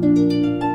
Música